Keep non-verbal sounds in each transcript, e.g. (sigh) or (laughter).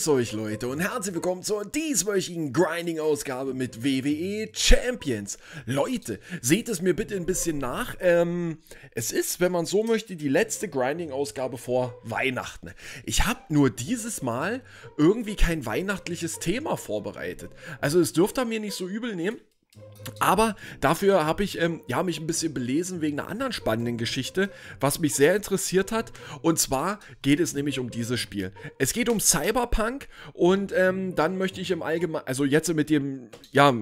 grüße euch Leute und herzlich willkommen zur dieswöchigen Grinding-Ausgabe mit WWE Champions. Leute, seht es mir bitte ein bisschen nach. Ähm, es ist, wenn man so möchte, die letzte Grinding-Ausgabe vor Weihnachten. Ich habe nur dieses Mal irgendwie kein weihnachtliches Thema vorbereitet. Also es dürft ihr mir nicht so übel nehmen. Aber dafür habe ich ähm, ja, mich ein bisschen belesen wegen einer anderen spannenden Geschichte, was mich sehr interessiert hat. Und zwar geht es nämlich um dieses Spiel. Es geht um Cyberpunk und ähm, dann möchte ich im Allgemeinen, also jetzt mit dem, ja,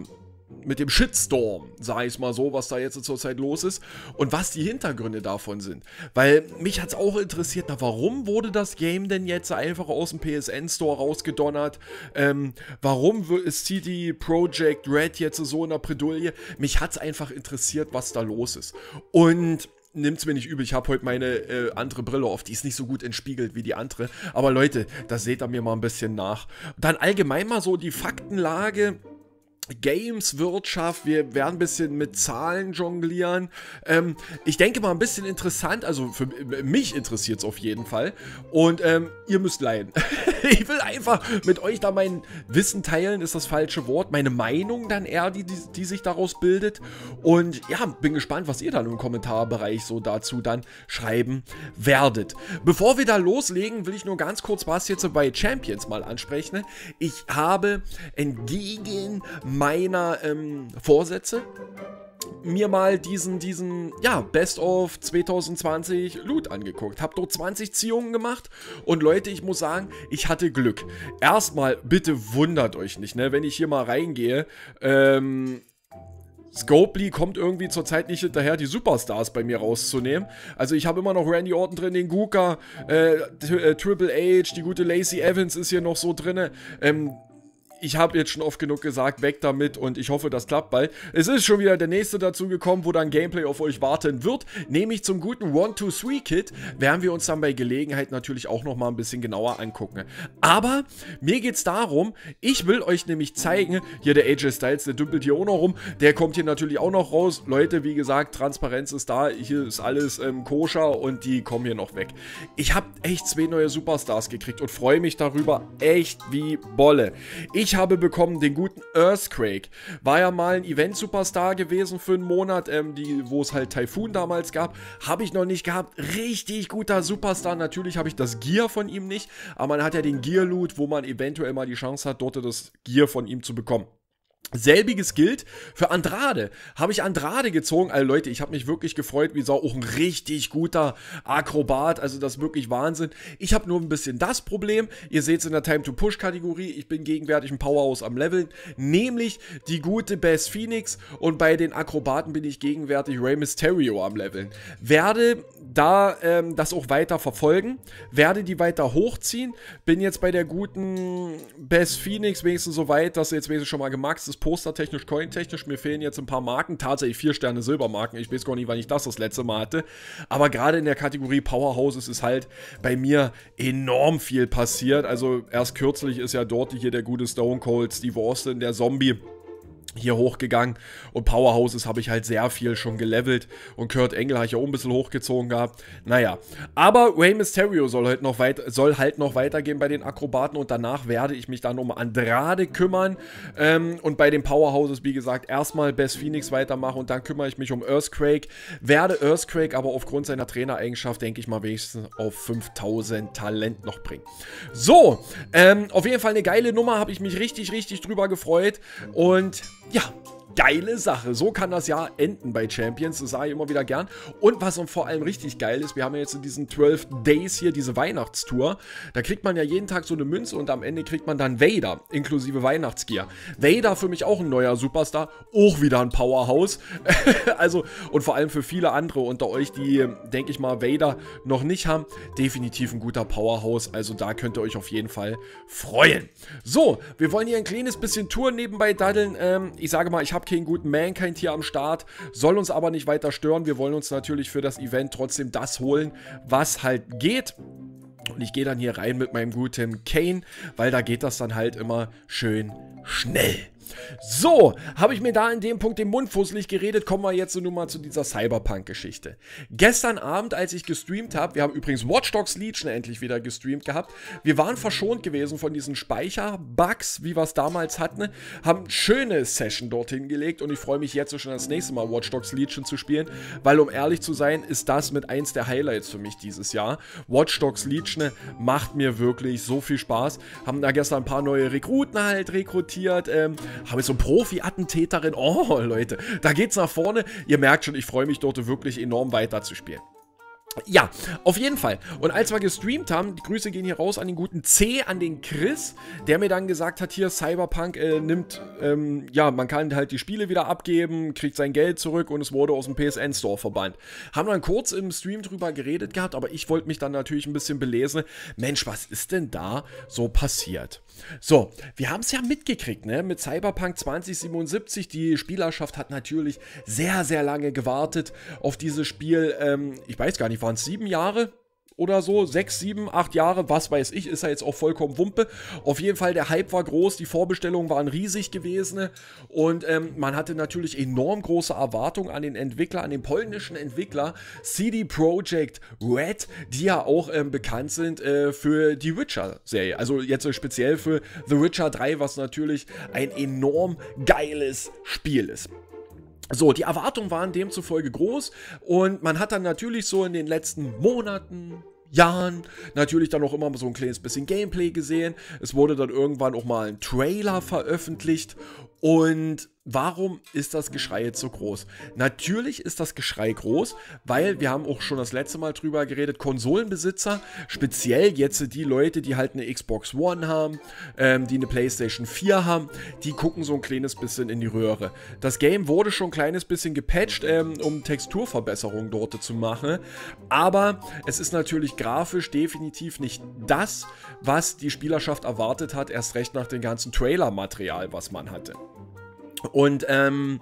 mit dem Shitstorm, sag ich mal so, was da jetzt zurzeit los ist und was die Hintergründe davon sind. Weil mich hat es auch interessiert, na, warum wurde das Game denn jetzt einfach aus dem PSN Store rausgedonnert? Ähm, warum ist CD Projekt Red jetzt so in der Bredouille? Mich hat es einfach interessiert, was da los ist. Und nimmt's mir nicht übel, ich habe heute meine äh, andere Brille auf, die ist nicht so gut entspiegelt wie die andere. Aber Leute, da seht ihr mir mal ein bisschen nach. Dann allgemein mal so die Faktenlage Games-Wirtschaft, wir werden ein bisschen mit Zahlen jonglieren. Ähm, ich denke mal ein bisschen interessant, also für mich interessiert es auf jeden Fall. Und ähm, ihr müsst leiden. (laughs) ich will einfach mit euch da mein Wissen teilen, ist das falsche Wort. Meine Meinung dann eher, die, die, die sich daraus bildet. Und ja, bin gespannt, was ihr dann im Kommentarbereich so dazu dann schreiben werdet. Bevor wir da loslegen, will ich nur ganz kurz was jetzt bei Champions mal ansprechen. Ich habe entgegen meiner ähm, Vorsätze mir mal diesen, diesen, ja, Best of 2020 Loot angeguckt. Hab dort 20 Ziehungen gemacht und Leute, ich muss sagen, ich hatte Glück. Erstmal, bitte wundert euch nicht, ne, wenn ich hier mal reingehe, ähm, Scopely kommt irgendwie zurzeit nicht hinterher, die Superstars bei mir rauszunehmen. Also ich habe immer noch Randy Orton drin, den Guka, äh, äh, Triple H, die gute Lacey Evans ist hier noch so drin. Ähm, ich habe jetzt schon oft genug gesagt, weg damit und ich hoffe, das klappt bald. Es ist schon wieder der nächste dazu gekommen, wo dann Gameplay auf euch warten wird, nämlich zum guten 1-2-3-Kit, werden wir uns dann bei Gelegenheit natürlich auch nochmal ein bisschen genauer angucken. Aber mir geht es darum, ich will euch nämlich zeigen, hier der AJ Styles, der dümpelt hier auch noch rum, der kommt hier natürlich auch noch raus. Leute, wie gesagt, Transparenz ist da, hier ist alles ähm, koscher und die kommen hier noch weg. Ich habe echt zwei neue Superstars gekriegt und freue mich darüber echt wie Bolle. Ich ich habe bekommen den guten Earthquake. War ja mal ein Event-Superstar gewesen für einen Monat, ähm, die, wo es halt Typhoon damals gab. Habe ich noch nicht gehabt. Richtig guter Superstar. Natürlich habe ich das Gear von ihm nicht, aber man hat ja den Gear-Loot, wo man eventuell mal die Chance hat, dort das Gear von ihm zu bekommen. Selbiges gilt für Andrade. Habe ich Andrade gezogen? Also Leute, ich habe mich wirklich gefreut, wie Sau. Auch ein richtig guter Akrobat. Also das ist wirklich Wahnsinn. Ich habe nur ein bisschen das Problem. Ihr seht es in der Time-to-Push-Kategorie. Ich bin gegenwärtig ein Powerhouse am Leveln. Nämlich die gute Bess Phoenix. Und bei den Akrobaten bin ich gegenwärtig Rey Mysterio am Leveln. Werde da ähm, das auch weiter verfolgen. Werde die weiter hochziehen. Bin jetzt bei der guten Bess Phoenix wenigstens so weit, dass sie jetzt wenigstens schon mal gemaxt ist postertechnisch, cointechnisch. Mir fehlen jetzt ein paar Marken, tatsächlich vier Sterne Silbermarken. Ich weiß gar nicht, wann ich das das letzte Mal hatte. Aber gerade in der Kategorie Powerhouses ist halt bei mir enorm viel passiert. Also erst kürzlich ist ja dort hier der gute Stone Cold Steve Austin, der Zombie hier hochgegangen. Und Powerhouses habe ich halt sehr viel schon gelevelt. Und Kurt Engel habe ich auch ein bisschen hochgezogen gehabt. Naja, aber Rey Mysterio soll halt noch, weit, soll halt noch weitergehen bei den Akrobaten. Und danach werde ich mich dann um Andrade kümmern. Ähm, und bei den Powerhouses, wie gesagt, erstmal Best Phoenix weitermachen. Und dann kümmere ich mich um Earthquake. Werde Earthquake aber aufgrund seiner Trainereigenschaft, denke ich mal, wenigstens auf 5000 Talent noch bringen. So, ähm, auf jeden Fall eine geile Nummer, habe ich mich richtig, richtig drüber gefreut. Und ja, geile Sache. So kann das Jahr enden bei Champions. Das sage ich immer wieder gern. Und was vor allem richtig geil ist, wir haben ja jetzt in diesen 12 Days hier diese Weihnachtstour. Da kriegt man ja jeden Tag so eine Münze und am Ende kriegt man dann Vader, inklusive Weihnachtsgear. Vader für mich auch ein neuer Superstar. Auch wieder ein Powerhouse. (laughs) also, und vor allem für viele andere unter euch, die, denke ich mal, Vader noch nicht haben, definitiv ein guter Powerhouse. Also da könnt ihr euch auf jeden Fall freuen. So, wir wollen hier ein kleines bisschen Tour nebenbei daddeln. Ähm, ich sage mal, ich habe keinen guten Mankind hier am Start, soll uns aber nicht weiter stören. Wir wollen uns natürlich für das Event trotzdem das holen, was halt geht. Und ich gehe dann hier rein mit meinem guten Kane, weil da geht das dann halt immer schön schnell. So, habe ich mir da in dem Punkt den Mund fusselig geredet, kommen wir jetzt nun mal zu dieser Cyberpunk-Geschichte. Gestern Abend, als ich gestreamt habe, wir haben übrigens Watch Dogs Legion endlich wieder gestreamt gehabt, wir waren verschont gewesen von diesen Speicherbugs, wie wir es damals hatten, haben schöne Session dorthin gelegt und ich freue mich jetzt schon das nächste Mal Watch Dogs Legion zu spielen, weil um ehrlich zu sein, ist das mit eins der Highlights für mich dieses Jahr. Watch Dogs Legion macht mir wirklich so viel Spaß. Haben da gestern ein paar neue Rekruten halt rekrutiert, ähm, habe ich so Profi-Attentäterin. Oh, Leute, da geht's nach vorne. Ihr merkt schon, ich freue mich dort wirklich enorm weiter zu spielen. Ja, auf jeden Fall. Und als wir gestreamt haben, die Grüße gehen hier raus an den guten C, an den Chris, der mir dann gesagt hat, hier Cyberpunk äh, nimmt, ähm, ja, man kann halt die Spiele wieder abgeben, kriegt sein Geld zurück und es wurde aus dem PSN Store verbannt. Haben dann kurz im Stream drüber geredet gehabt, aber ich wollte mich dann natürlich ein bisschen belesen. Mensch, was ist denn da so passiert? So, wir haben es ja mitgekriegt, ne? Mit Cyberpunk 2077. Die Spielerschaft hat natürlich sehr, sehr lange gewartet auf dieses Spiel. Ähm, ich weiß gar nicht, waren es sieben Jahre? Oder so, sechs, sieben, acht Jahre, was weiß ich, ist ja jetzt auch vollkommen Wumpe. Auf jeden Fall, der Hype war groß, die Vorbestellungen waren riesig gewesen und ähm, man hatte natürlich enorm große Erwartungen an den Entwickler, an den polnischen Entwickler CD Projekt Red, die ja auch ähm, bekannt sind äh, für die Witcher-Serie. Also jetzt speziell für The Witcher 3, was natürlich ein enorm geiles Spiel ist. So, die Erwartungen waren demzufolge groß und man hat dann natürlich so in den letzten Monaten, Jahren natürlich dann auch immer so ein kleines bisschen Gameplay gesehen. Es wurde dann irgendwann auch mal ein Trailer veröffentlicht und warum ist das Geschrei jetzt so groß? Natürlich ist das Geschrei groß, weil wir haben auch schon das letzte Mal drüber geredet, Konsolenbesitzer, speziell jetzt die Leute, die halt eine Xbox One haben, ähm, die eine PlayStation 4 haben, die gucken so ein kleines bisschen in die Röhre. Das Game wurde schon ein kleines bisschen gepatcht, ähm, um Texturverbesserungen dort zu machen, aber es ist natürlich grafisch definitiv nicht das, was die Spielerschaft erwartet hat, erst recht nach dem ganzen Trailer-Material, was man hatte. Und ähm,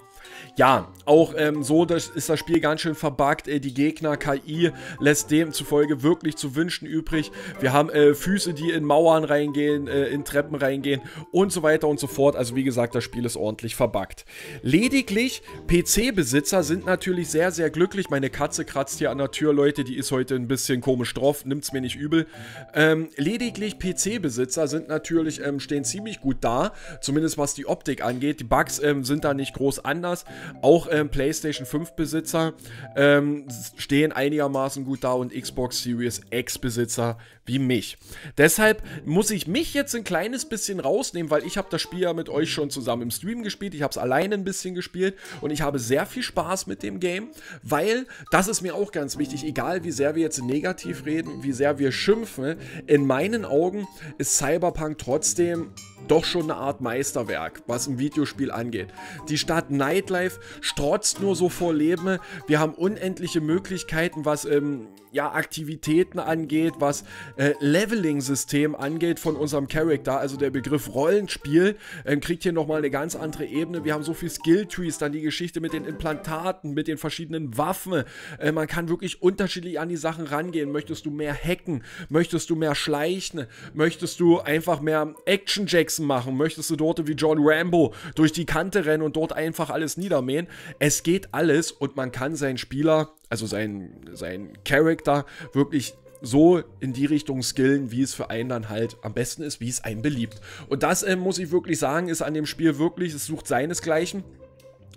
ja, auch ähm, so das ist das Spiel ganz schön verbuggt. Äh, die Gegner-KI lässt demzufolge wirklich zu wünschen übrig. Wir haben äh, Füße, die in Mauern reingehen, äh, in Treppen reingehen und so weiter und so fort. Also wie gesagt, das Spiel ist ordentlich verbuggt. Lediglich PC-Besitzer sind natürlich sehr, sehr glücklich. Meine Katze kratzt hier an der Tür, Leute. Die ist heute ein bisschen komisch drauf. Nimmt's mir nicht übel. Ähm, lediglich PC-Besitzer sind natürlich, ähm, stehen ziemlich gut da. Zumindest was die Optik angeht. Die Bugs ähm, sind da nicht groß anders. Auch ähm, PlayStation 5 Besitzer ähm, stehen einigermaßen gut da und Xbox Series X Besitzer wie mich. Deshalb muss ich mich jetzt ein kleines bisschen rausnehmen, weil ich habe das Spiel ja mit euch schon zusammen im Stream gespielt. Ich habe es alleine ein bisschen gespielt und ich habe sehr viel Spaß mit dem Game, weil das ist mir auch ganz wichtig, egal wie sehr wir jetzt negativ reden, wie sehr wir schimpfen, in meinen Augen ist Cyberpunk trotzdem doch schon eine Art Meisterwerk, was ein Videospiel angeht. Die Stadt Nightlife strotzt nur so vor Leben. Wir haben unendliche Möglichkeiten, was ähm, ja, Aktivitäten angeht, was äh, Leveling-System angeht von unserem Charakter. Also der Begriff Rollenspiel äh, kriegt hier nochmal eine ganz andere Ebene. Wir haben so viel Skill-Trees, dann die Geschichte mit den Implantaten, mit den verschiedenen Waffen. Äh, man kann wirklich unterschiedlich an die Sachen rangehen. Möchtest du mehr hacken? Möchtest du mehr schleichen? Möchtest du einfach mehr Action-Jackson machen? Möchtest du dort wie John Rambo durch die Kante rennen und dort einfach alles niedermähen? Es geht alles und man kann seinen Spieler also sein, sein Charakter wirklich so in die Richtung skillen, wie es für einen dann halt am besten ist, wie es einem beliebt. Und das äh, muss ich wirklich sagen, ist an dem Spiel wirklich, es sucht seinesgleichen.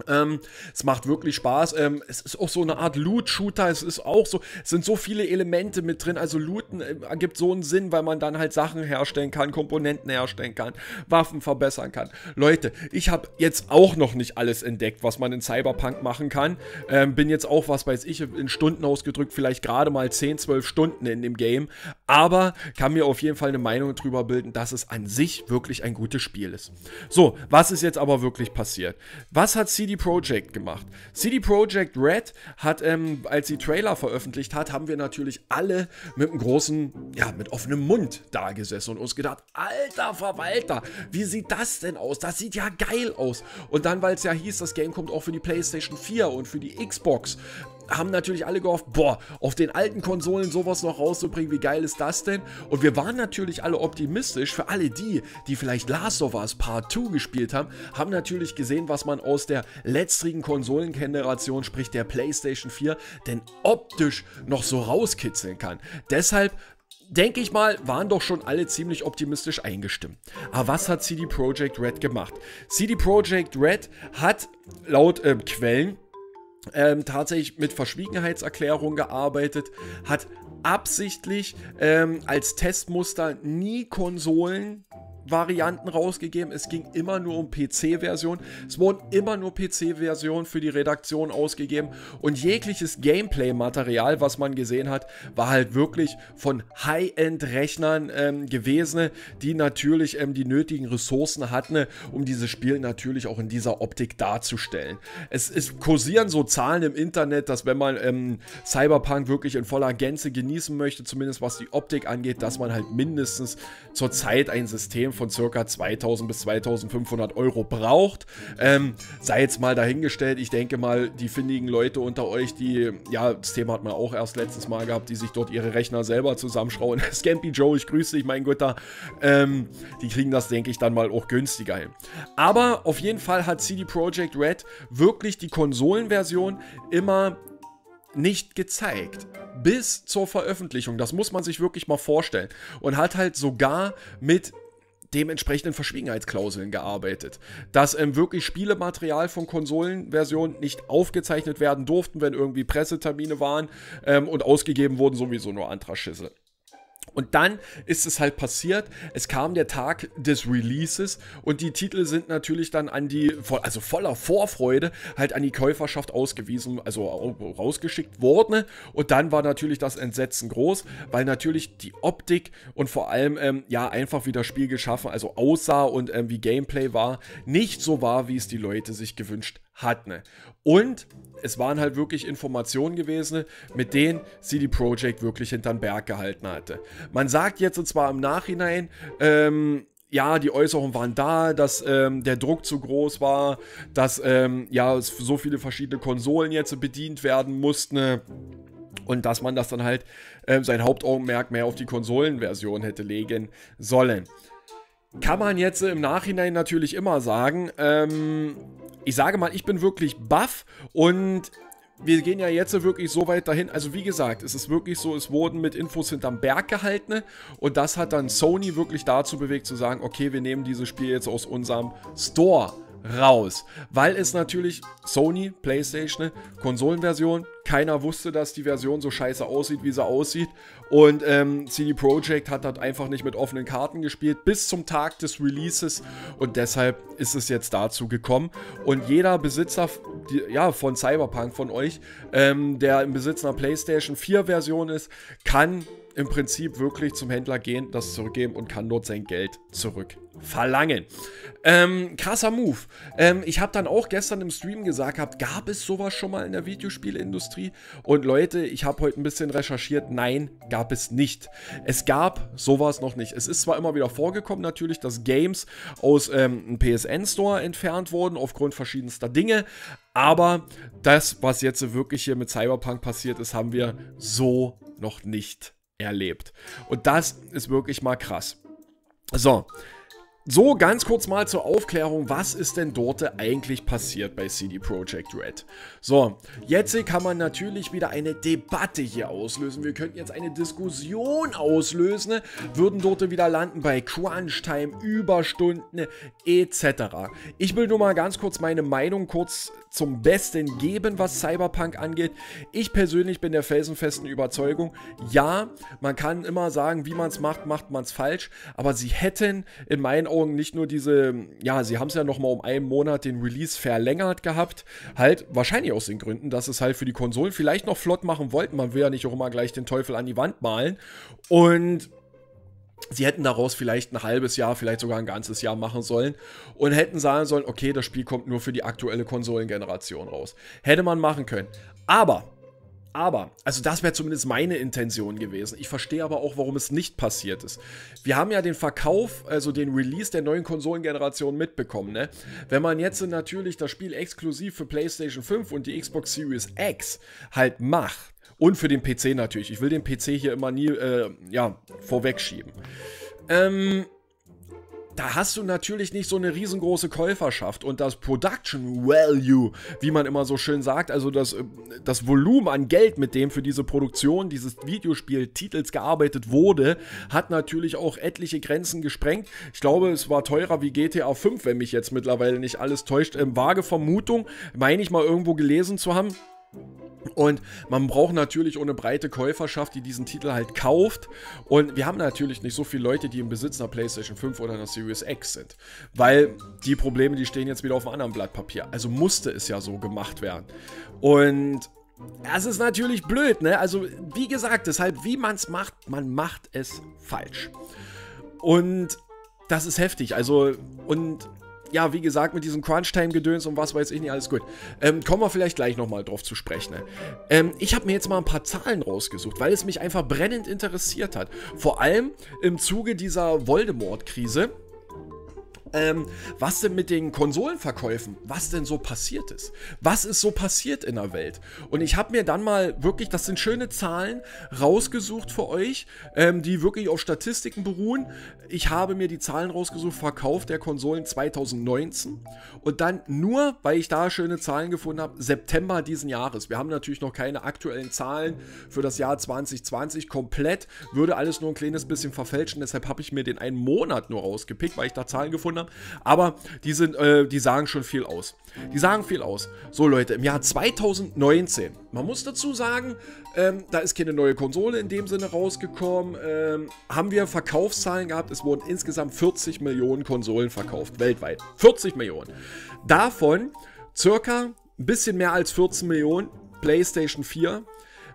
Ähm, es macht wirklich Spaß. Ähm, es ist auch so eine Art Loot-Shooter. Es ist auch so, es sind so viele Elemente mit drin. Also Looten äh, ergibt so einen Sinn, weil man dann halt Sachen herstellen kann, Komponenten herstellen kann, Waffen verbessern kann. Leute, ich habe jetzt auch noch nicht alles entdeckt, was man in Cyberpunk machen kann. Ähm, bin jetzt auch, was weiß ich, in Stunden ausgedrückt, vielleicht gerade mal 10, 12 Stunden in dem Game. Aber kann mir auf jeden Fall eine Meinung darüber bilden, dass es an sich wirklich ein gutes Spiel ist. So, was ist jetzt aber wirklich passiert? Was hat CD CD Projekt gemacht. CD Projekt Red hat, ähm, als sie Trailer veröffentlicht hat, haben wir natürlich alle mit einem großen, ja, mit offenem Mund da gesessen und uns gedacht, alter Verwalter, wie sieht das denn aus? Das sieht ja geil aus. Und dann, weil es ja hieß, das Game kommt auch für die PlayStation 4 und für die Xbox, haben natürlich alle gehofft, boah, auf den alten Konsolen sowas noch rauszubringen, wie geil ist das denn? Und wir waren natürlich alle optimistisch. Für alle die, die vielleicht Last of Us Part 2 gespielt haben, haben natürlich gesehen, was man aus der letztrigen Konsolengeneration, sprich der PlayStation 4, denn optisch noch so rauskitzeln kann. Deshalb denke ich mal, waren doch schon alle ziemlich optimistisch eingestimmt. Aber was hat CD Projekt Red gemacht? CD Projekt Red hat laut äh, Quellen ähm, tatsächlich mit Verschwiegenheitserklärungen gearbeitet, hat absichtlich ähm, als Testmuster nie Konsolen Varianten rausgegeben. Es ging immer nur um PC-Version. Es wurden immer nur PC-Versionen für die Redaktion ausgegeben. Und jegliches Gameplay-Material, was man gesehen hat, war halt wirklich von High-End-Rechnern ähm, gewesen, die natürlich ähm, die nötigen Ressourcen hatten, um dieses Spiel natürlich auch in dieser Optik darzustellen. Es, es kursieren so Zahlen im Internet, dass wenn man ähm, Cyberpunk wirklich in voller Gänze genießen möchte, zumindest was die Optik angeht, dass man halt mindestens zur Zeit ein System von circa 2000 bis 2500 Euro braucht. Ähm, sei jetzt mal dahingestellt, ich denke mal, die findigen Leute unter euch, die, ja, das Thema hat man auch erst letztes Mal gehabt, die sich dort ihre Rechner selber zusammenschrauen. Scampy (laughs) Joe, ich grüße dich, mein Gutter. Ähm, die kriegen das, denke ich, dann mal auch günstiger hin. Aber auf jeden Fall hat CD Projekt Red wirklich die Konsolenversion immer nicht gezeigt. Bis zur Veröffentlichung. Das muss man sich wirklich mal vorstellen. Und hat halt sogar mit dementsprechenden Verschwiegenheitsklauseln gearbeitet. Dass ähm, wirklich Spielematerial von Konsolenversionen nicht aufgezeichnet werden durften, wenn irgendwie Pressetermine waren ähm, und ausgegeben wurden sowieso nur Antraschüssel. Und dann ist es halt passiert, es kam der Tag des Releases und die Titel sind natürlich dann an die, also voller Vorfreude, halt an die Käuferschaft ausgewiesen, also rausgeschickt worden. Und dann war natürlich das Entsetzen groß, weil natürlich die Optik und vor allem, ähm, ja, einfach wie das Spiel geschaffen, also aussah und ähm, wie Gameplay war, nicht so war, wie es die Leute sich gewünscht hatten. Und es waren halt wirklich Informationen gewesen, mit denen CD Projekt wirklich hinterm Berg gehalten hatte. Man sagt jetzt und zwar im Nachhinein, ähm, ja, die Äußerungen waren da, dass ähm, der Druck zu groß war, dass ähm, ja so viele verschiedene Konsolen jetzt bedient werden mussten und dass man das dann halt äh, sein Hauptaugenmerk mehr auf die Konsolenversion hätte legen sollen. Kann man jetzt im Nachhinein natürlich immer sagen. Ähm, ich sage mal, ich bin wirklich baff und wir gehen ja jetzt wirklich so weit dahin. Also wie gesagt, es ist wirklich so, es wurden mit Infos hinterm Berg gehalten und das hat dann Sony wirklich dazu bewegt zu sagen, okay, wir nehmen dieses Spiel jetzt aus unserem Store raus. Weil es natürlich Sony, PlayStation, Konsolenversion, keiner wusste, dass die Version so scheiße aussieht, wie sie aussieht. Und ähm, CD Projekt hat das einfach nicht mit offenen Karten gespielt bis zum Tag des Releases. Und deshalb ist es jetzt dazu gekommen. Und jeder Besitzer die, ja, von Cyberpunk von euch, ähm, der im Besitz einer PlayStation 4 Version ist, kann im Prinzip wirklich zum Händler gehen, das zurückgeben und kann dort sein Geld zurück verlangen. Ähm, krasser Move. Ähm, ich habe dann auch gestern im Stream gesagt gehabt, gab es sowas schon mal in der Videospielindustrie? Und Leute, ich habe heute ein bisschen recherchiert. Nein, gab es nicht. Es gab sowas noch nicht. Es ist zwar immer wieder vorgekommen, natürlich, dass Games aus ähm, einem PSN-Store entfernt wurden, aufgrund verschiedenster Dinge. Aber das, was jetzt wirklich hier mit Cyberpunk passiert ist, haben wir so noch nicht erlebt. Und das ist wirklich mal krass. So, so, ganz kurz mal zur Aufklärung, was ist denn dort eigentlich passiert bei CD Projekt Red? So, jetzt kann man natürlich wieder eine Debatte hier auslösen. Wir könnten jetzt eine Diskussion auslösen, würden dort wieder landen bei Crunch-Time, Überstunden etc. Ich will nur mal ganz kurz meine Meinung kurz zum Besten geben, was Cyberpunk angeht. Ich persönlich bin der felsenfesten Überzeugung, ja, man kann immer sagen, wie man es macht, macht man es falsch, aber sie hätten in meinen Augen nicht nur diese, ja, sie haben es ja nochmal um einen Monat den Release verlängert gehabt, halt wahrscheinlich aus den Gründen, dass es halt für die Konsolen vielleicht noch flott machen wollten. Man will ja nicht auch immer gleich den Teufel an die Wand malen. Und Sie hätten daraus vielleicht ein halbes Jahr, vielleicht sogar ein ganzes Jahr machen sollen und hätten sagen sollen, okay, das Spiel kommt nur für die aktuelle Konsolengeneration raus. Hätte man machen können. Aber Aber, also das wäre zumindest meine Intention gewesen. Ich verstehe aber auch, warum es nicht passiert ist. Wir haben ja den Verkauf, also den Release der neuen Konsolengeneration mitbekommen, ne? Wenn man jetzt natürlich das Spiel exklusiv für PlayStation 5 und die Xbox Series X halt macht, und für den PC natürlich. Ich will den PC hier immer nie, äh, ja, vorwegschieben. Ähm, da hast du natürlich nicht so eine riesengroße Käuferschaft und das Production Value, wie man immer so schön sagt, also das, äh, das Volumen an Geld, mit dem für diese Produktion dieses Videospieltitels gearbeitet wurde, hat natürlich auch etliche Grenzen gesprengt. Ich glaube, es war teurer wie GTA 5, wenn mich jetzt mittlerweile nicht alles täuscht. Ähm, vage Vermutung, meine ich mal irgendwo gelesen zu haben. Und man braucht natürlich ohne breite Käuferschaft, die diesen Titel halt kauft. Und wir haben natürlich nicht so viele Leute, die im Besitz einer PlayStation 5 oder einer Series X sind. Weil die Probleme, die stehen jetzt wieder auf einem anderen Blatt Papier. Also musste es ja so gemacht werden. Und es ist natürlich blöd, ne? Also, wie gesagt, deshalb, wie man es macht, man macht es falsch. Und das ist heftig. Also, und ja, wie gesagt, mit diesem Crunch-Time-Gedöns und was weiß ich nicht, alles gut. Ähm, kommen wir vielleicht gleich nochmal drauf zu sprechen. Ne? Ähm, ich habe mir jetzt mal ein paar Zahlen rausgesucht, weil es mich einfach brennend interessiert hat. Vor allem im Zuge dieser Voldemort-Krise ähm, was denn mit den Konsolenverkäufen, was denn so passiert ist. Was ist so passiert in der Welt? Und ich habe mir dann mal wirklich, das sind schöne Zahlen, rausgesucht für euch, ähm, die wirklich auf Statistiken beruhen. Ich habe mir die Zahlen rausgesucht, Verkauf der Konsolen 2019 und dann nur, weil ich da schöne Zahlen gefunden habe, September diesen Jahres. Wir haben natürlich noch keine aktuellen Zahlen für das Jahr 2020 komplett, würde alles nur ein kleines bisschen verfälschen, deshalb habe ich mir den einen Monat nur rausgepickt, weil ich da Zahlen gefunden habe haben. Aber die, sind, äh, die sagen schon viel aus. Die sagen viel aus. So Leute, im Jahr 2019, man muss dazu sagen, ähm, da ist keine neue Konsole in dem Sinne rausgekommen, ähm, haben wir Verkaufszahlen gehabt. Es wurden insgesamt 40 Millionen Konsolen verkauft, weltweit. 40 Millionen. Davon circa ein bisschen mehr als 14 Millionen PlayStation 4,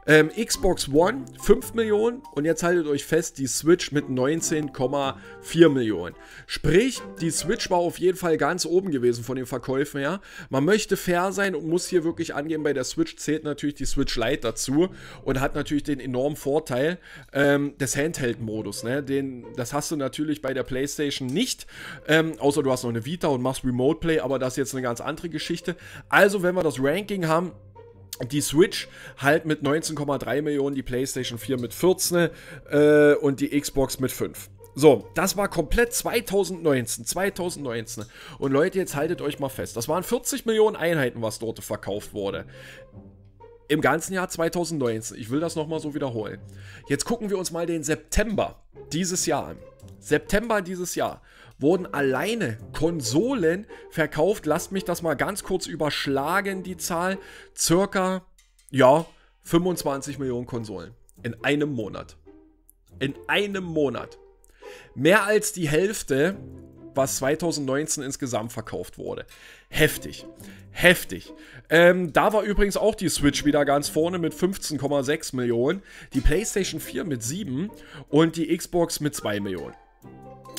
ähm, Xbox One 5 Millionen und jetzt haltet euch fest, die Switch mit 19,4 Millionen. Sprich, die Switch war auf jeden Fall ganz oben gewesen von den Verkäufen her. Man möchte fair sein und muss hier wirklich angeben, bei der Switch zählt natürlich die Switch Lite dazu und hat natürlich den enormen Vorteil ähm, des Handheld-Modus. Ne? das hast du natürlich bei der PlayStation nicht, ähm, außer du hast noch eine Vita und machst Remote Play, aber das ist jetzt eine ganz andere Geschichte. Also, wenn wir das Ranking haben, die Switch halt mit 19,3 Millionen, die PlayStation 4 mit 14 äh, und die Xbox mit 5. So, das war komplett 2019. 2019. Und Leute, jetzt haltet euch mal fest. Das waren 40 Millionen Einheiten, was dort verkauft wurde. Im ganzen Jahr 2019. Ich will das nochmal so wiederholen. Jetzt gucken wir uns mal den September dieses Jahr an. September dieses Jahr wurden alleine Konsolen verkauft. Lasst mich das mal ganz kurz überschlagen, die Zahl. Circa, ja, 25 Millionen Konsolen. In einem Monat. In einem Monat. Mehr als die Hälfte, was 2019 insgesamt verkauft wurde. Heftig. Heftig. Ähm, da war übrigens auch die Switch wieder ganz vorne mit 15,6 Millionen, die PlayStation 4 mit 7 und die Xbox mit 2 Millionen.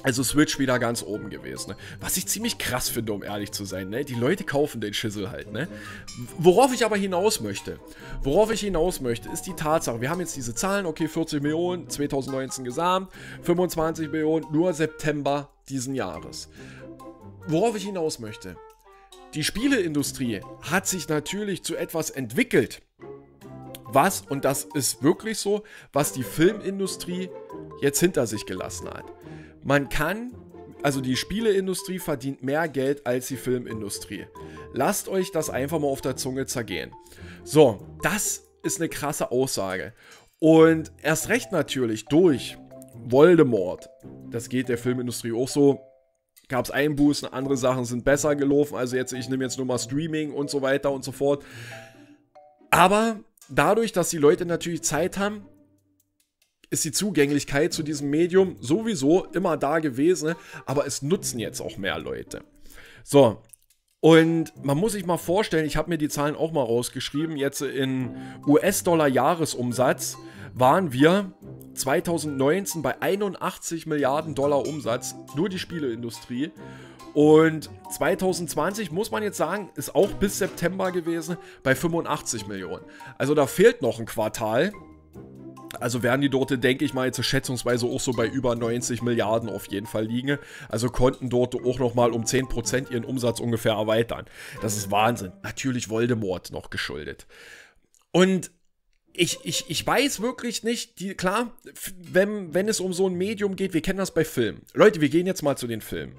Also Switch wieder ganz oben gewesen. Ne? Was ich ziemlich krass finde, um ehrlich zu sein. Ne? Die Leute kaufen den Schissel halt. Ne? Worauf ich aber hinaus möchte, worauf ich hinaus möchte, ist die Tatsache, wir haben jetzt diese Zahlen, okay, 40 Millionen, 2019 gesamt, 25 Millionen, nur September diesen Jahres. Worauf ich hinaus möchte, die Spieleindustrie hat sich natürlich zu etwas entwickelt, was, und das ist wirklich so, was die Filmindustrie jetzt hinter sich gelassen hat man kann, also die Spieleindustrie verdient mehr Geld als die Filmindustrie. Lasst euch das einfach mal auf der Zunge zergehen. So, das ist eine krasse Aussage. Und erst recht natürlich durch Voldemort. Das geht der Filmindustrie auch so. Gab es Einbußen, andere Sachen sind besser gelaufen. Also jetzt, ich nehme jetzt nur mal Streaming und so weiter und so fort. Aber dadurch, dass die Leute natürlich Zeit haben, ist die Zugänglichkeit zu diesem Medium sowieso immer da gewesen, aber es nutzen jetzt auch mehr Leute. So, Und man muss sich mal vorstellen, ich habe mir die Zahlen auch mal rausgeschrieben, jetzt in US-Dollar Jahresumsatz waren wir 2019 bei 81 Milliarden Dollar Umsatz, nur die Spieleindustrie. Und 2020 muss man jetzt sagen, ist auch bis September gewesen bei 85 Millionen. Also da fehlt noch ein Quartal. Also werden die dort, denke ich mal, jetzt schätzungsweise auch so bei über 90 Milliarden auf jeden Fall liegen. Also konnten dort auch nochmal um 10% ihren Umsatz ungefähr erweitern. Das ist Wahnsinn. Natürlich Voldemort noch geschuldet. Und ich, ich, ich weiß wirklich nicht, die, klar, wenn, wenn es um so ein Medium geht, wir kennen das bei Filmen. Leute, wir gehen jetzt mal zu den Filmen.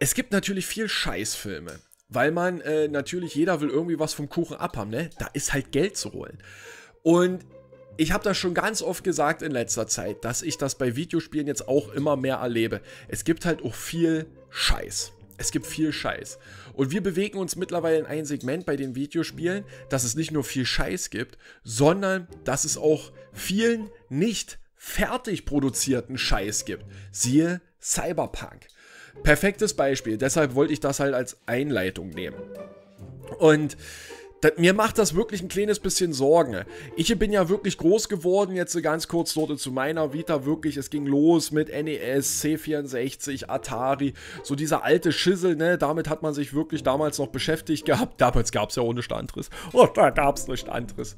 Es gibt natürlich viel Scheißfilme, weil man äh, natürlich, jeder will irgendwie was vom Kuchen abhaben, ne? Da ist halt Geld zu holen. Und ich habe das schon ganz oft gesagt in letzter Zeit, dass ich das bei Videospielen jetzt auch immer mehr erlebe. Es gibt halt auch viel Scheiß. Es gibt viel Scheiß. Und wir bewegen uns mittlerweile in ein Segment bei den Videospielen, dass es nicht nur viel Scheiß gibt, sondern dass es auch vielen nicht fertig produzierten Scheiß gibt. Siehe Cyberpunk. Perfektes Beispiel. Deshalb wollte ich das halt als Einleitung nehmen. Und das, mir macht das wirklich ein kleines bisschen Sorgen. Ich bin ja wirklich groß geworden, jetzt ganz kurz dort zu meiner Vita, wirklich, es ging los mit NES, C64, Atari, so dieser alte Schissel, ne, damit hat man sich wirklich damals noch beschäftigt gehabt. Damals gab es ja ohne Standriss. Oh, da gab es nicht anderes.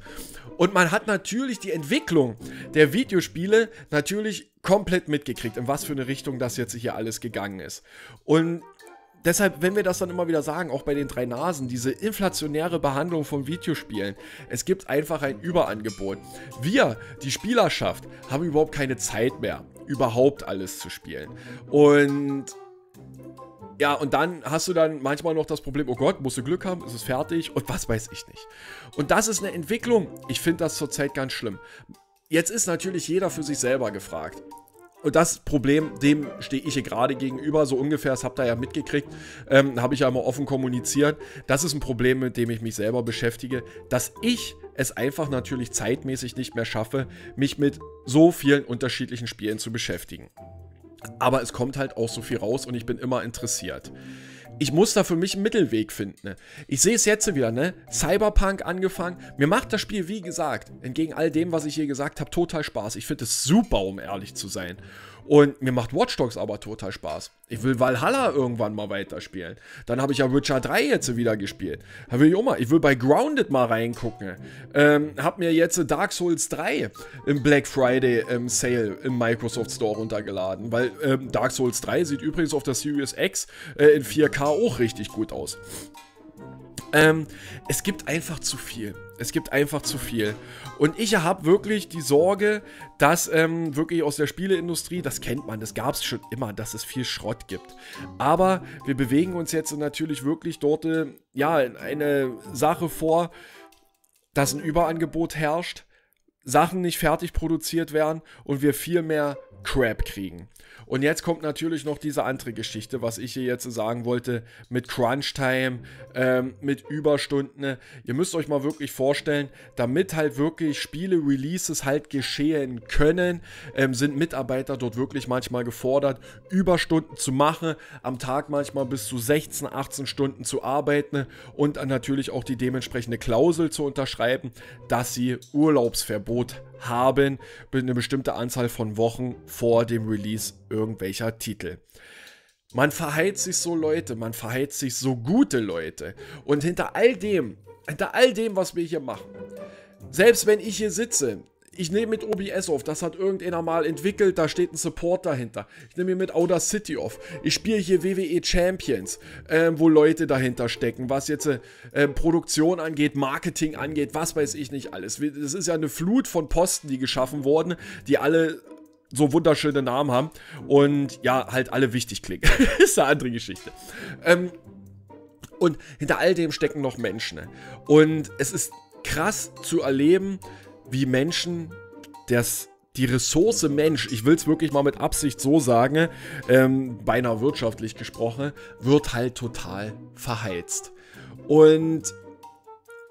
Und man hat natürlich die Entwicklung der Videospiele natürlich komplett mitgekriegt, in was für eine Richtung das jetzt hier alles gegangen ist. Und deshalb, wenn wir das dann immer wieder sagen, auch bei den drei Nasen, diese inflationäre Behandlung von Videospielen, es gibt einfach ein Überangebot. Wir, die Spielerschaft, haben überhaupt keine Zeit mehr, überhaupt alles zu spielen. Und ja, und dann hast du dann manchmal noch das Problem, oh Gott, musst du Glück haben, ist es fertig und was weiß ich nicht. Und das ist eine Entwicklung. Ich finde das zurzeit ganz schlimm. Jetzt ist natürlich jeder für sich selber gefragt. Und das Problem, dem stehe ich hier gerade gegenüber, so ungefähr, das habt ihr ja mitgekriegt, ähm, habe ich ja mal offen kommuniziert. Das ist ein Problem, mit dem ich mich selber beschäftige, dass ich es einfach natürlich zeitmäßig nicht mehr schaffe, mich mit so vielen unterschiedlichen Spielen zu beschäftigen. Aber es kommt halt auch so viel raus und ich bin immer interessiert ich muss da für mich einen Mittelweg finden. Ne? Ich sehe es jetzt wieder, ne? Cyberpunk angefangen. Mir macht das Spiel, wie gesagt, entgegen all dem, was ich hier gesagt habe, total Spaß. Ich finde es super, um ehrlich zu sein. Und mir macht Watch Dogs aber total Spaß. Ich will Valhalla irgendwann mal weiterspielen. Dann habe ich ja Witcher 3 jetzt wieder gespielt. Da will ich auch mal. Ich will bei Grounded mal reingucken. Ähm, hab mir jetzt Dark Souls 3 im Black Friday ähm, Sale im Microsoft Store runtergeladen. Weil ähm, Dark Souls 3 sieht übrigens auf der Series X äh, in 4K auch richtig gut aus. Ähm, es gibt einfach zu viel. Es gibt einfach zu viel. Und ich habe wirklich die Sorge, dass ähm, wirklich aus der Spieleindustrie, das kennt man, das gab es schon immer, dass es viel Schrott gibt. Aber wir bewegen uns jetzt natürlich wirklich dort, äh, ja, in eine Sache vor, dass ein Überangebot herrscht, Sachen nicht fertig produziert werden und wir viel mehr Crap kriegen. Und jetzt kommt natürlich noch diese andere Geschichte, was ich hier jetzt sagen wollte, mit Crunch-Time, ähm, mit Überstunden. Ihr müsst euch mal wirklich vorstellen, damit halt wirklich Spiele-Releases halt geschehen können, ähm, sind Mitarbeiter dort wirklich manchmal gefordert, Überstunden zu machen, am Tag manchmal bis zu 16, 18 Stunden zu arbeiten und dann natürlich auch die dementsprechende Klausel zu unterschreiben, dass sie Urlaubsverbot haben, eine bestimmte Anzahl von Wochen vor dem Release irgendwelcher Titel. Man verheizt sich so Leute, man verheizt sich so gute Leute. Und hinter all dem, hinter all dem, was wir hier machen, selbst wenn ich hier sitze, ich nehme mit OBS auf, das hat irgendeiner mal entwickelt, da steht ein Support dahinter. Ich nehme mit Audacity auf. Ich spiele hier WWE Champions, äh, wo Leute dahinter stecken, was jetzt äh, Produktion angeht, Marketing angeht, was weiß ich nicht alles. Das ist ja eine Flut von Posten, die geschaffen wurden, die alle so wunderschöne Namen haben und ja, halt alle wichtig klingen. (laughs) ist eine andere Geschichte. Ähm, und hinter all dem stecken noch Menschen. Und es ist krass zu erleben, wie Menschen das die Ressource Mensch, ich will es wirklich mal mit Absicht so sagen, ähm, beinahe wirtschaftlich gesprochen, wird halt total verheizt. Und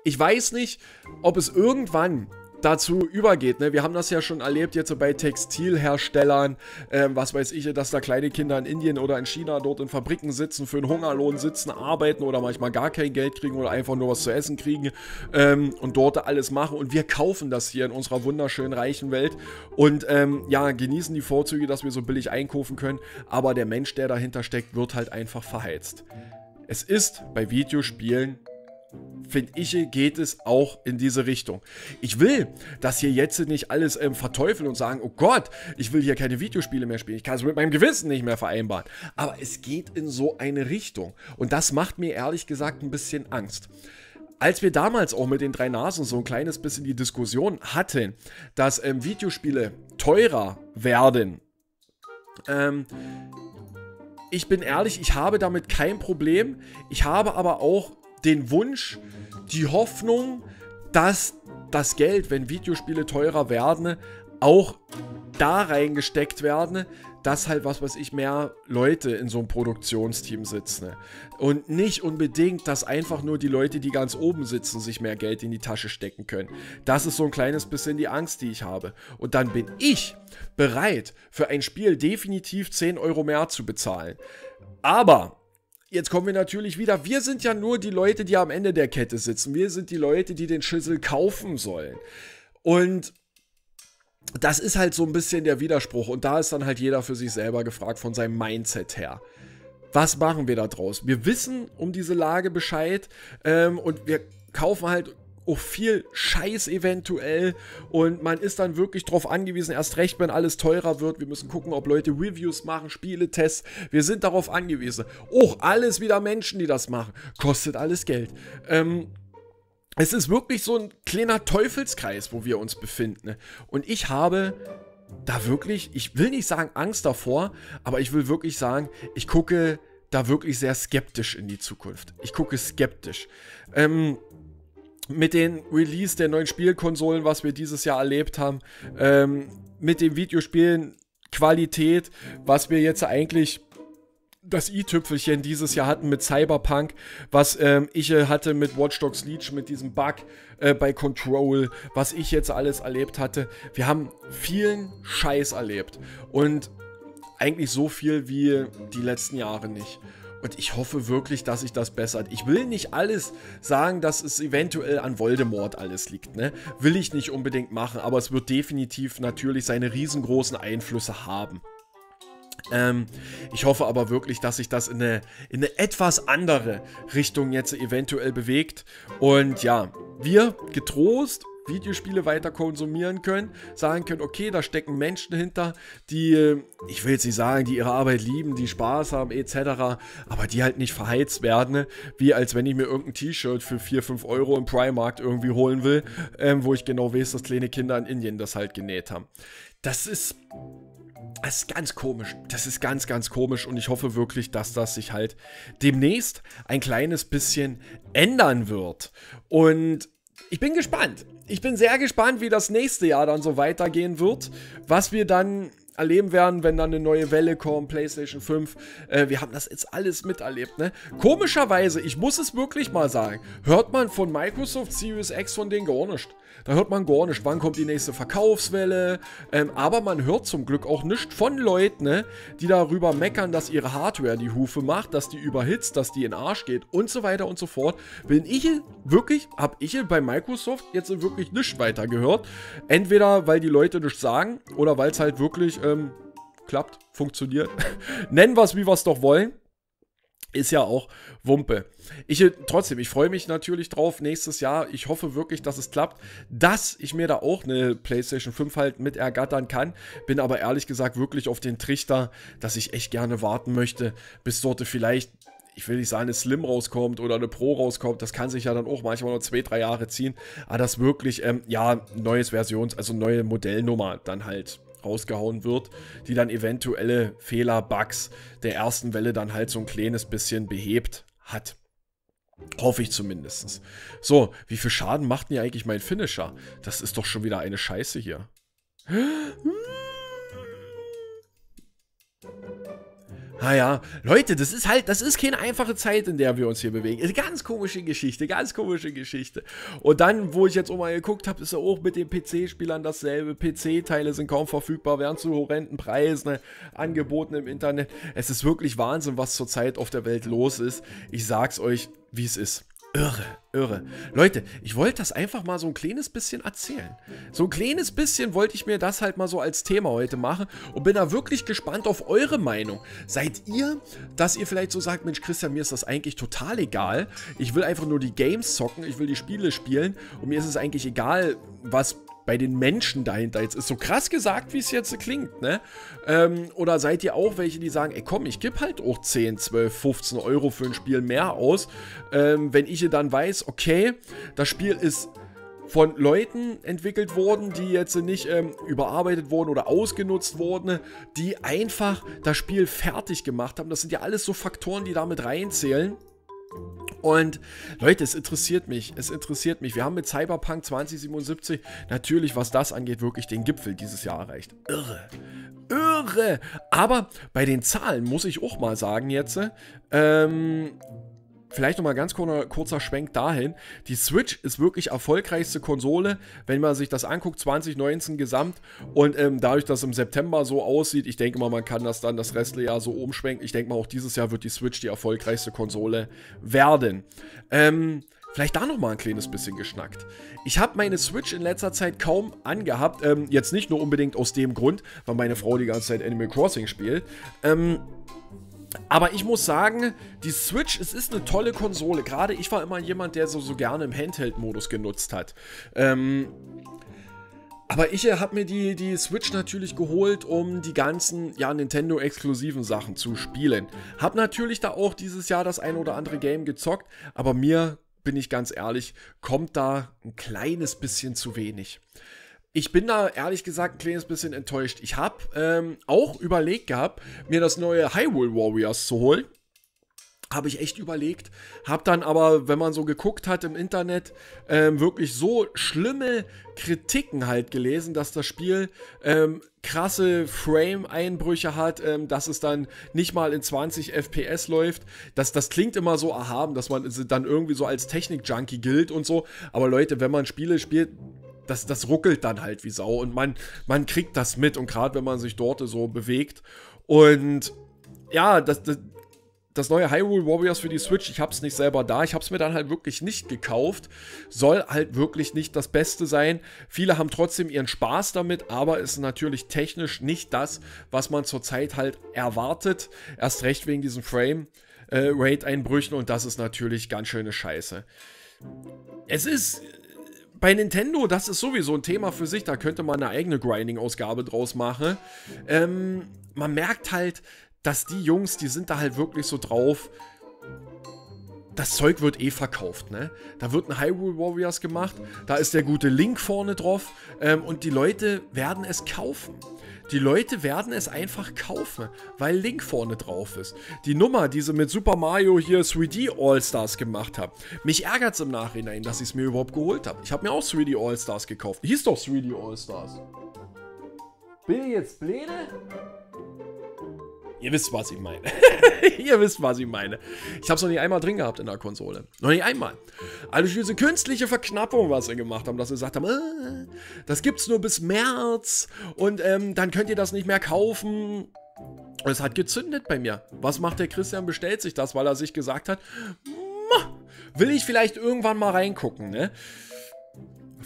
ich weiß nicht, ob es irgendwann dazu übergeht. Ne? Wir haben das ja schon erlebt jetzt bei Textilherstellern, ähm, was weiß ich, dass da kleine Kinder in Indien oder in China dort in Fabriken sitzen, für einen Hungerlohn sitzen, arbeiten oder manchmal gar kein Geld kriegen oder einfach nur was zu essen kriegen ähm, und dort alles machen. Und wir kaufen das hier in unserer wunderschönen reichen Welt und ähm, ja, genießen die Vorzüge, dass wir so billig einkaufen können. Aber der Mensch, der dahinter steckt, wird halt einfach verheizt. Es ist bei Videospielen finde ich, geht es auch in diese Richtung. Ich will das hier jetzt nicht alles ähm, verteufeln und sagen, oh Gott, ich will hier keine Videospiele mehr spielen. Ich kann es mit meinem Gewissen nicht mehr vereinbaren. Aber es geht in so eine Richtung. Und das macht mir ehrlich gesagt ein bisschen Angst. Als wir damals auch mit den drei Nasen so ein kleines bisschen die Diskussion hatten, dass ähm, Videospiele teurer werden, ähm, ich bin ehrlich, ich habe damit kein Problem. Ich habe aber auch den Wunsch, die Hoffnung, dass das Geld, wenn Videospiele teurer werden, auch da reingesteckt werden, dass halt, was weiß ich, mehr Leute in so einem Produktionsteam sitzen. Und nicht unbedingt, dass einfach nur die Leute, die ganz oben sitzen, sich mehr Geld in die Tasche stecken können. Das ist so ein kleines bisschen die Angst, die ich habe. Und dann bin ich bereit, für ein Spiel definitiv 10 Euro mehr zu bezahlen. Aber Jetzt kommen wir natürlich wieder. Wir sind ja nur die Leute, die am Ende der Kette sitzen. Wir sind die Leute, die den Schüssel kaufen sollen. Und das ist halt so ein bisschen der Widerspruch. Und da ist dann halt jeder für sich selber gefragt von seinem Mindset her. Was machen wir da draus? Wir wissen um diese Lage Bescheid ähm, und wir kaufen halt auch viel Scheiß eventuell und man ist dann wirklich darauf angewiesen, erst recht, wenn alles teurer wird. Wir müssen gucken, ob Leute Reviews machen, Spieletests. Wir sind darauf angewiesen. Auch alles wieder Menschen, die das machen. Kostet alles Geld. Ähm, es ist wirklich so ein kleiner Teufelskreis, wo wir uns befinden. Und ich habe da wirklich, ich will nicht sagen Angst davor, aber ich will wirklich sagen, ich gucke da wirklich sehr skeptisch in die Zukunft. Ich gucke skeptisch. Ähm, mit den Release der neuen Spielkonsolen, was wir dieses Jahr erlebt haben, ähm, mit den Videospielen Qualität, was wir jetzt eigentlich das i-Tüpfelchen dieses Jahr hatten mit Cyberpunk, was ähm, ich äh, hatte mit Watch Dogs Leech, mit diesem Bug äh, bei Control, was ich jetzt alles erlebt hatte. Wir haben vielen Scheiß erlebt und eigentlich so viel wie die letzten Jahre nicht. Und ich hoffe wirklich, dass sich das bessert. Ich will nicht alles sagen, dass es eventuell an Voldemort alles liegt. Ne? Will ich nicht unbedingt machen, aber es wird definitiv natürlich seine riesengroßen Einflüsse haben. Ähm, ich hoffe aber wirklich, dass sich das in eine, in eine etwas andere Richtung jetzt eventuell bewegt. Und ja, wir getrost Videospiele weiter konsumieren können, sagen können, okay, da stecken Menschen hinter, die, äh, ich will jetzt nicht sagen, die ihre Arbeit lieben, die Spaß haben, etc., aber die halt nicht verheizt werden, ne? wie als wenn ich mir irgendein T-Shirt für 4, 5 Euro im Primarkt irgendwie holen will, ähm, wo ich genau weiß, dass kleine Kinder in Indien das halt genäht haben. Das ist das ist ganz komisch. Das ist ganz, ganz komisch und ich hoffe wirklich, dass das sich halt demnächst ein kleines bisschen ändern wird. Und ich bin gespannt. Ich bin sehr gespannt, wie das nächste Jahr dann so weitergehen wird. Was wir dann erleben werden, wenn dann eine neue Welle kommt, PlayStation 5. Äh, wir haben das jetzt alles miterlebt, ne? Komischerweise, ich muss es wirklich mal sagen, hört man von Microsoft Series X von denen gar nicht. Da hört man gar nicht, wann kommt die nächste Verkaufswelle. Ähm, aber man hört zum Glück auch nicht von Leuten, ne, die darüber meckern, dass ihre Hardware die Hufe macht, dass die überhitzt, dass die in den Arsch geht und so weiter und so fort. Bin ich wirklich, hab ich bei Microsoft jetzt wirklich nicht weiter gehört. Entweder weil die Leute nichts sagen oder weil es halt wirklich ähm, klappt, funktioniert. (laughs) Nennen wir es, wie wir es doch wollen ist ja auch Wumpe. Ich äh, trotzdem, ich freue mich natürlich drauf nächstes Jahr. Ich hoffe wirklich, dass es klappt, dass ich mir da auch eine PlayStation 5 halt mit ergattern kann. Bin aber ehrlich gesagt wirklich auf den Trichter, dass ich echt gerne warten möchte, bis dort vielleicht ich will nicht sagen, eine Slim rauskommt oder eine Pro rauskommt, das kann sich ja dann auch manchmal noch zwei, drei Jahre ziehen, aber das wirklich, ähm, ja, neues Versions, also neue Modellnummer dann halt rausgehauen wird, die dann eventuelle Fehler, Bugs der ersten Welle dann halt so ein kleines bisschen behebt hat. Hoffe ich zumindest. So, wie viel Schaden macht denn hier eigentlich mein Finisher? Das ist doch schon wieder eine Scheiße hier. Naja, Leute, das ist halt, das ist keine einfache Zeit, in der wir uns hier bewegen. Eine ganz komische Geschichte, ganz komische Geschichte. Und dann, wo ich jetzt auch mal geguckt habe, ist ja auch mit den PC-Spielern dasselbe. PC-Teile sind kaum verfügbar, werden zu horrenden Preisen ne, angeboten im Internet. Es ist wirklich Wahnsinn, was zurzeit auf der Welt los ist. Ich sag's euch, wie es ist. Irre, irre. Leute, ich wollte das einfach mal so ein kleines bisschen erzählen. So ein kleines bisschen wollte ich mir das halt mal so als Thema heute machen und bin da wirklich gespannt auf eure Meinung. Seid ihr, dass ihr vielleicht so sagt, Mensch Christian, mir ist das eigentlich total egal. Ich will einfach nur die Games zocken, ich will die Spiele spielen und mir ist es eigentlich egal, was bei den Menschen dahinter jetzt ist. So krass gesagt, wie es jetzt klingt, ne? Ähm, oder seid ihr auch welche, die sagen, ey komm, ich gebe halt auch 10, 12, 15 Euro für ein Spiel mehr aus, ähm, wenn ich dann weiß, okay, das Spiel ist von Leuten entwickelt worden, die jetzt nicht ähm, überarbeitet wurden oder ausgenutzt wurden, die einfach das Spiel fertig gemacht haben. Das sind ja alles so Faktoren, die damit reinzählen. Und Leute, es interessiert mich, es interessiert mich. Wir haben mit Cyberpunk 2077 natürlich, was das angeht, wirklich den Gipfel dieses Jahr erreicht. Irre, irre. Aber bei den Zahlen muss ich auch mal sagen jetzt, ähm, Vielleicht nochmal ganz kurzer, kurzer Schwenk dahin. Die Switch ist wirklich erfolgreichste Konsole, wenn man sich das anguckt, 2019 gesamt. Und ähm, dadurch, dass es im September so aussieht, ich denke mal, man kann das dann das restliche Jahr so umschwenken. Ich denke mal, auch dieses Jahr wird die Switch die erfolgreichste Konsole werden. Ähm, Vielleicht da nochmal ein kleines bisschen geschnackt. Ich habe meine Switch in letzter Zeit kaum angehabt. Ähm, jetzt nicht nur unbedingt aus dem Grund, weil meine Frau die ganze Zeit Animal Crossing spielt. Ähm, aber ich muss sagen, die Switch, es ist eine tolle Konsole. Gerade ich war immer jemand, der so, so gerne im Handheld-Modus genutzt hat. Ähm, aber ich äh, habe mir die, die Switch natürlich geholt, um die ganzen ja, Nintendo-exklusiven Sachen zu spielen. Hab natürlich da auch dieses Jahr das ein oder andere Game gezockt, aber mir, bin ich ganz ehrlich, kommt da ein kleines bisschen zu wenig. Ich bin da ehrlich gesagt ein kleines bisschen enttäuscht. Ich habe ähm, auch überlegt gehabt, mir das neue Hyrule Warriors zu holen. Habe ich echt überlegt. Habe dann aber, wenn man so geguckt hat im Internet, ähm, wirklich so schlimme Kritiken halt gelesen, dass das Spiel ähm, krasse Frame-Einbrüche hat, ähm, dass es dann nicht mal in 20 FPS läuft. Das, das klingt immer so erhaben, dass man dann irgendwie so als Technik-Junkie gilt und so. Aber Leute, wenn man Spiele spielt, das, das ruckelt dann halt wie Sau und man, man kriegt das mit und gerade wenn man sich dort so bewegt. Und ja, das, das, das neue Hyrule Warriors für die Switch, ich habe es nicht selber da, ich habe es mir dann halt wirklich nicht gekauft, soll halt wirklich nicht das Beste sein. Viele haben trotzdem ihren Spaß damit, aber ist natürlich technisch nicht das, was man zurzeit halt erwartet. Erst recht wegen diesen Frame-Rate-Einbrüchen und das ist natürlich ganz schöne Scheiße. Es ist bei Nintendo, das ist sowieso ein Thema für sich, da könnte man eine eigene Grinding-Ausgabe draus machen. Ähm, man merkt halt, dass die Jungs, die sind da halt wirklich so drauf, das Zeug wird eh verkauft, ne? Da wird ein Hyrule Warriors gemacht, da ist der gute Link vorne drauf ähm, und die Leute werden es kaufen. Die Leute werden es einfach kaufen, weil Link vorne drauf ist. Die Nummer, die sie mit Super Mario hier 3D All-Stars gemacht haben. Mich ärgert es im Nachhinein, dass ich es mir überhaupt geholt habe. Ich habe mir auch 3D All-Stars gekauft. Hieß doch 3D All-Stars. Bin ich jetzt blöde? Ihr wisst, was ich meine. (laughs) Ihr wisst, was ich meine. Ich habe es noch nicht einmal drin gehabt in der Konsole. Noch nicht einmal. Also diese künstliche Verknappung, was sie gemacht haben, dass sie gesagt haben, äh, das gibt's nur bis März und ähm, dann könnt ihr das nicht mehr kaufen. Und es hat gezündet bei mir. Was macht der Christian? Bestellt sich das, weil er sich gesagt hat, will ich vielleicht irgendwann mal reingucken, ne?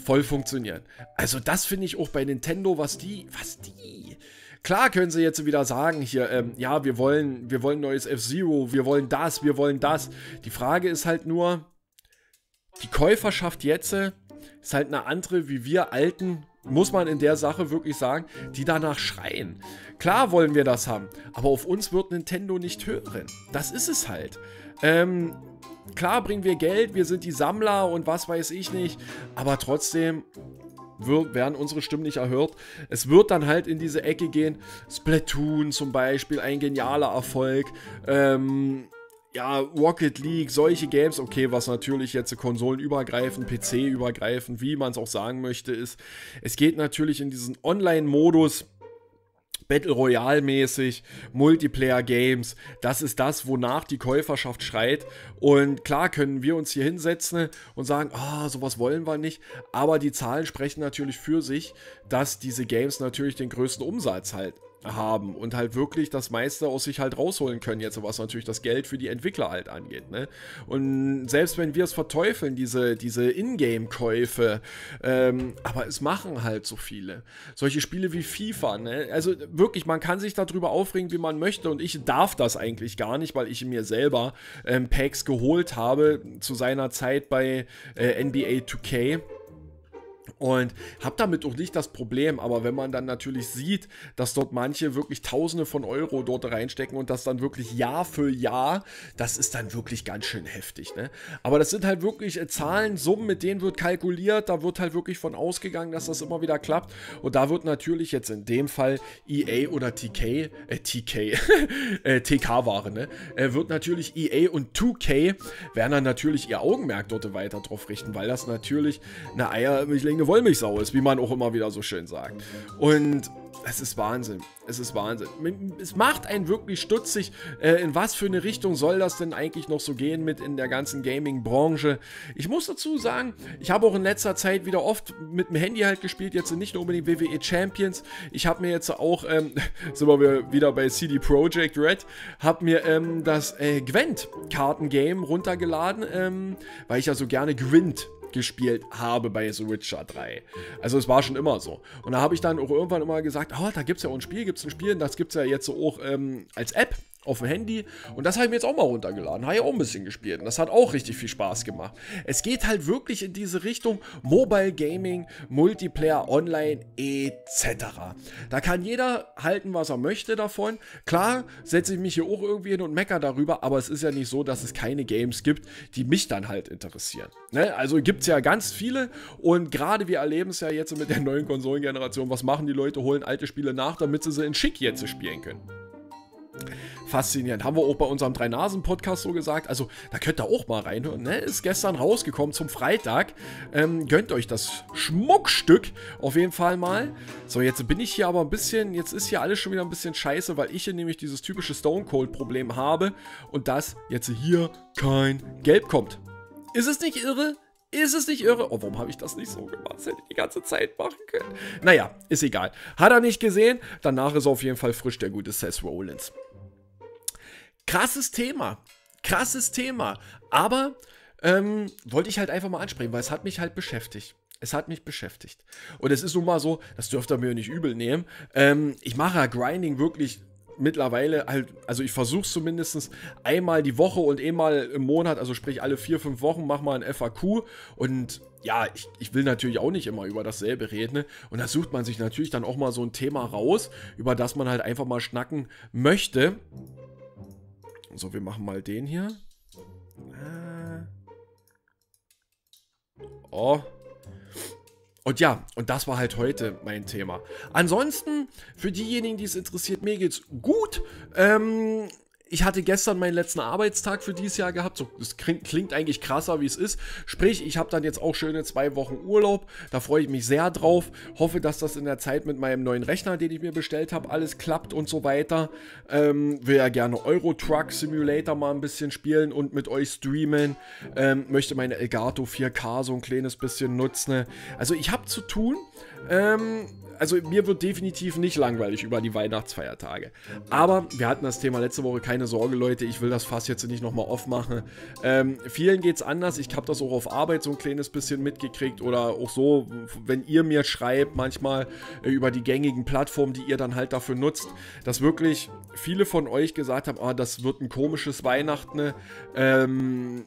Voll funktionieren. Also das finde ich auch bei Nintendo, was die, was die Klar können sie jetzt wieder sagen hier, ähm, ja, wir wollen, wir wollen neues F-Zero, wir wollen das, wir wollen das. Die Frage ist halt nur, die Käuferschaft jetzt ist halt eine andere wie wir Alten, muss man in der Sache wirklich sagen, die danach schreien. Klar wollen wir das haben, aber auf uns wird Nintendo nicht hören. Das ist es halt. Ähm, klar bringen wir Geld, wir sind die Sammler und was weiß ich nicht, aber trotzdem werden unsere Stimmen nicht erhört. Es wird dann halt in diese Ecke gehen. Splatoon zum Beispiel, ein genialer Erfolg. Ähm, ja, Rocket League, solche Games, okay, was natürlich jetzt konsolenübergreifend, PC-übergreifend, wie man es auch sagen möchte, ist, es geht natürlich in diesen Online-Modus Battle Royale mäßig, Multiplayer Games, das ist das, wonach die Käuferschaft schreit. Und klar können wir uns hier hinsetzen und sagen, ah, oh, sowas wollen wir nicht. Aber die Zahlen sprechen natürlich für sich, dass diese Games natürlich den größten Umsatz halt haben und halt wirklich das meiste aus sich halt rausholen können, jetzt was natürlich das Geld für die Entwickler halt angeht. Ne? Und selbst wenn wir es verteufeln, diese, diese Ingame-Käufe, ähm, aber es machen halt so viele. Solche Spiele wie FIFA, ne? also wirklich, man kann sich darüber aufregen, wie man möchte und ich darf das eigentlich gar nicht, weil ich mir selber ähm, Packs geholt habe zu seiner Zeit bei äh, NBA 2K und habe damit auch nicht das Problem, aber wenn man dann natürlich sieht, dass dort manche wirklich Tausende von Euro dort reinstecken und das dann wirklich Jahr für Jahr, das ist dann wirklich ganz schön heftig. Ne? Aber das sind halt wirklich äh, Zahlen, Summen, mit denen wird kalkuliert, da wird halt wirklich von ausgegangen, dass das immer wieder klappt. Und da wird natürlich jetzt in dem Fall EA oder TK, äh, TK, (laughs) äh, TK-Ware, ne? Äh, wird natürlich EA und 2K werden dann natürlich ihr Augenmerk dort weiter drauf richten, weil das natürlich eine eierlegende Wollmilchsau ist, wie man auch immer wieder so schön sagt. Und es ist Wahnsinn. Es ist Wahnsinn. Es macht einen wirklich stutzig, äh, in was für eine Richtung soll das denn eigentlich noch so gehen mit in der ganzen Gaming-Branche. Ich muss dazu sagen, ich habe auch in letzter Zeit wieder oft mit dem Handy halt gespielt, jetzt nicht nur unbedingt WWE Champions. Ich habe mir jetzt auch, ähm, (laughs) sind wir wieder bei CD Projekt Red, habe mir ähm, das äh, Gwent-Karten-Game runtergeladen, ähm, weil ich ja so gerne Gwent gespielt habe bei The Witcher 3. Also es war schon immer so. Und da habe ich dann auch irgendwann immer gesagt, oh, da gibt es ja auch ein Spiel, gibt es ein Spiel, das gibt es ja jetzt so auch ähm, als App auf dem Handy. Und das habe ich mir jetzt auch mal runtergeladen. Habe ich auch ein bisschen gespielt. Und das hat auch richtig viel Spaß gemacht. Es geht halt wirklich in diese Richtung Mobile Gaming, Multiplayer, Online etc. Da kann jeder halten, was er möchte davon. Klar, setze ich mich hier auch irgendwie hin und mecker darüber, aber es ist ja nicht so, dass es keine Games gibt, die mich dann halt interessieren. Ne? Also gibt es ja ganz viele und gerade wir erleben es ja jetzt mit der neuen Konsolengeneration. Was machen die Leute? Holen alte Spiele nach, damit sie sie in Schick jetzt spielen können faszinierend. Haben wir auch bei unserem Drei-Nasen-Podcast so gesagt. Also, da könnt ihr auch mal reinhören. Ne? Ist gestern rausgekommen zum Freitag. Ähm, gönnt euch das Schmuckstück auf jeden Fall mal. So, jetzt bin ich hier aber ein bisschen, jetzt ist hier alles schon wieder ein bisschen scheiße, weil ich hier nämlich dieses typische Stone Cold-Problem habe und dass jetzt hier kein Gelb kommt. Ist es nicht irre? Ist es nicht irre? Oh, warum habe ich das nicht so gemacht? Das hätte ich die ganze Zeit machen können. Naja, ist egal. Hat er nicht gesehen. Danach ist auf jeden Fall frisch der gute Seth Rollins. Krasses Thema. Krasses Thema. Aber ähm, wollte ich halt einfach mal ansprechen, weil es hat mich halt beschäftigt. Es hat mich beschäftigt. Und es ist nun mal so, das dürft ihr mir nicht übel nehmen. Ähm, ich mache ja Grinding wirklich mittlerweile halt, also ich versuche es zumindest einmal die Woche und einmal im Monat, also sprich alle vier, fünf Wochen, mach mal ein FAQ und ja, ich, ich will natürlich auch nicht immer über dasselbe reden. Ne? Und da sucht man sich natürlich dann auch mal so ein Thema raus, über das man halt einfach mal schnacken möchte. So, wir machen mal den hier. Äh. Oh. Und ja, und das war halt heute mein Thema. Ansonsten, für diejenigen, die es interessiert, mir geht's gut. Ähm, ich hatte gestern meinen letzten Arbeitstag für dieses Jahr gehabt. So, das klingt, klingt eigentlich krasser, wie es ist. Sprich, ich habe dann jetzt auch schöne zwei Wochen Urlaub. Da freue ich mich sehr drauf. Hoffe, dass das in der Zeit mit meinem neuen Rechner, den ich mir bestellt habe, alles klappt und so weiter. Ähm, will ja gerne Euro Truck Simulator mal ein bisschen spielen und mit euch streamen. Ähm, möchte meine Elgato 4K so ein kleines bisschen nutzen. Also ich habe zu tun. Ähm, also mir wird definitiv nicht langweilig über die Weihnachtsfeiertage. Aber wir hatten das Thema letzte Woche, keine Sorge Leute, ich will das Fass jetzt nicht nochmal aufmachen. Ähm, vielen geht es anders, ich habe das auch auf Arbeit so ein kleines bisschen mitgekriegt oder auch so, wenn ihr mir schreibt manchmal äh, über die gängigen Plattformen, die ihr dann halt dafür nutzt, dass wirklich viele von euch gesagt haben, ah, das wird ein komisches Weihnachten. Ähm,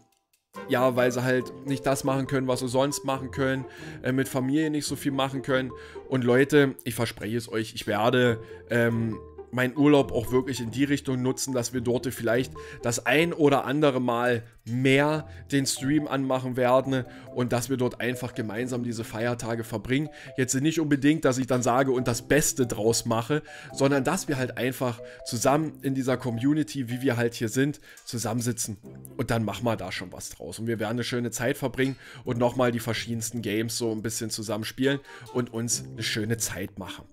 ja, weil sie halt nicht das machen können, was sie sonst machen können, äh, mit Familie nicht so viel machen können. Und Leute, ich verspreche es euch, ich werde ähm, meinen Urlaub auch wirklich in die Richtung nutzen, dass wir dort vielleicht das ein oder andere Mal mehr den Stream anmachen werden und dass wir dort einfach gemeinsam diese Feiertage verbringen. Jetzt nicht unbedingt, dass ich dann sage und das Beste draus mache, sondern dass wir halt einfach zusammen in dieser Community, wie wir halt hier sind, zusammensitzen und dann machen wir da schon was draus. Und wir werden eine schöne Zeit verbringen und nochmal die verschiedensten Games so ein bisschen zusammenspielen und uns eine schöne Zeit machen.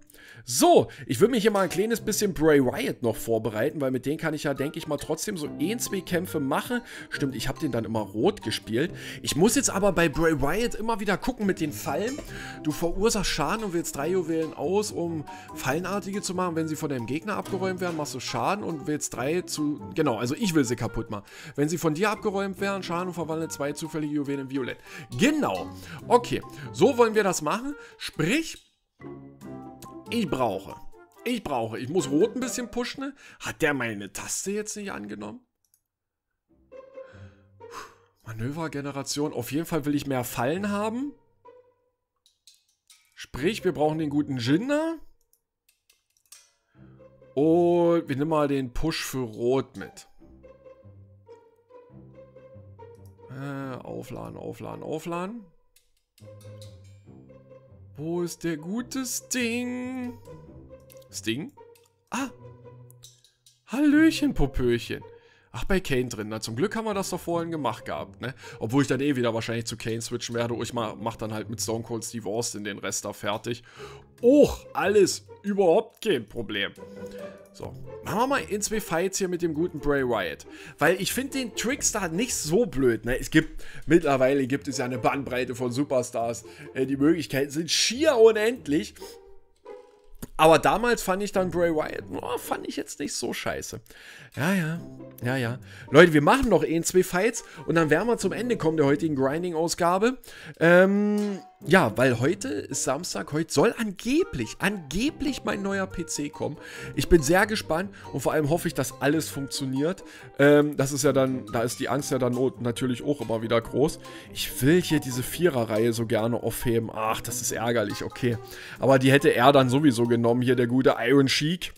So, ich will mich hier mal ein kleines bisschen Bray Wyatt noch vorbereiten, weil mit denen kann ich ja, denke ich mal, trotzdem so ein, zwei Kämpfe machen. Stimmt, ich habe den dann immer rot gespielt. Ich muss jetzt aber bei Bray Wyatt immer wieder gucken mit den Fallen. Du verursachst Schaden und wählst drei Juwelen aus, um Fallenartige zu machen. Wenn sie von deinem Gegner abgeräumt werden, machst du Schaden und wählst drei zu... Genau, also ich will sie kaputt machen. Wenn sie von dir abgeräumt werden, Schaden und verwandle zwei zufällige Juwelen in Violett. Genau. Okay, so wollen wir das machen. Sprich... Ich brauche. Ich brauche. Ich muss Rot ein bisschen pushen. Hat der meine Taste jetzt nicht angenommen? Manövergeneration. Auf jeden Fall will ich mehr Fallen haben. Sprich, wir brauchen den guten Jinder. Und wir nehmen mal den Push für Rot mit. Äh, aufladen, aufladen, aufladen. Wo ist der gute Sting? Sting? Ah! Hallöchen, Popöchen. Ach, bei Kane drin. Na, zum Glück haben wir das doch vorhin gemacht gehabt, ne? Obwohl ich dann eh wieder wahrscheinlich zu Kane switchen werde. Ich mach, mach dann halt mit Stone Cold Steve Austin den Rest da fertig. Och, alles überhaupt kein Problem. So, machen wir mal in zwei Fights hier mit dem guten Bray Wyatt. Weil ich finde den Trickstar nicht so blöd, ne? Es gibt, mittlerweile gibt es ja eine Bandbreite von Superstars. Äh, die Möglichkeiten sind schier unendlich. Aber damals fand ich dann Bray Wyatt, oh, fand ich jetzt nicht so scheiße. Ja, ja, ja, ja. Leute, wir machen noch eh zwei Fights und dann werden wir zum Ende kommen der heutigen Grinding-Ausgabe. Ähm, ja, weil heute ist Samstag, heute soll angeblich, angeblich mein neuer PC kommen. Ich bin sehr gespannt und vor allem hoffe ich, dass alles funktioniert. Ähm, das ist ja dann, da ist die Angst ja dann natürlich auch immer wieder groß. Ich will hier diese Vierer-Reihe so gerne aufheben. Ach, das ist ärgerlich, okay. Aber die hätte er dann sowieso genommen, hier der gute Iron Sheik.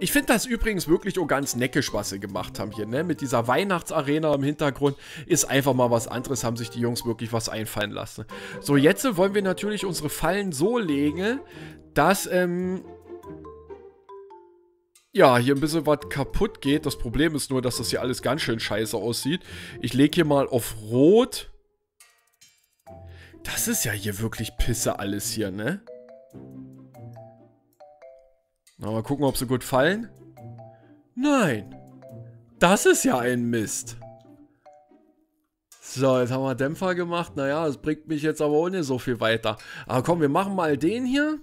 Ich finde das übrigens wirklich auch ganz neckisch, was sie gemacht haben hier, ne? Mit dieser Weihnachtsarena im Hintergrund ist einfach mal was anderes, haben sich die Jungs wirklich was einfallen lassen. So, jetzt wollen wir natürlich unsere Fallen so legen, dass, ähm, ja, hier ein bisschen was kaputt geht. Das Problem ist nur, dass das hier alles ganz schön scheiße aussieht. Ich lege hier mal auf Rot. Das ist ja hier wirklich Pisse alles hier, ne? Na, mal gucken, ob sie gut fallen. Nein. Das ist ja ein Mist. So, jetzt haben wir Dämpfer gemacht. Naja, das bringt mich jetzt aber ohne so viel weiter. Aber komm, wir machen mal den hier.